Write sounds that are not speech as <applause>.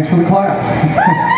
Thanks for the clap. <laughs>